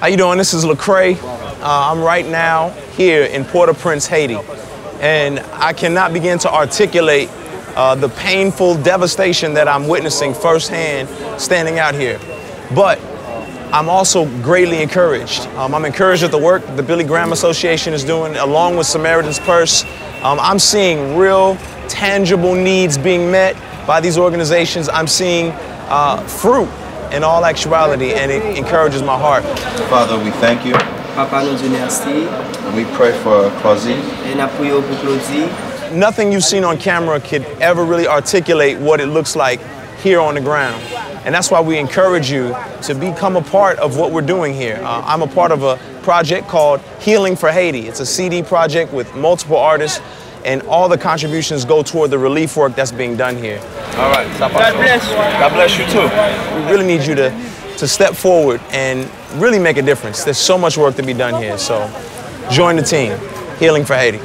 How you doing? This is Lecrae. Uh, I'm right now here in Port-au-Prince, Haiti, and I cannot begin to articulate uh, the painful devastation that I'm witnessing firsthand standing out here. But I'm also greatly encouraged. Um, I'm encouraged at the work the Billy Graham Association is doing, along with Samaritan's Purse. Um, I'm seeing real, tangible needs being met by these organizations. I'm seeing uh, fruit in all actuality, and it encourages my heart. Father, we thank you. Papa nou di mersi, And we pray for Claudie. e na priyo pou Claudie. Nothing you've seen on camera could ever really articulate what it looks like here on the ground. And that's why we encourage you to become a part of what we're doing here. Uh, I'm a part of a project called Healing for Haiti. It's a CD project with multiple artists, and all the contributions go toward the relief work that's being done here. All right. God bless you. God bless you too. We really need you to, to step forward and really make a difference. There's so much work to be done here, so join the team. Healing for Haiti.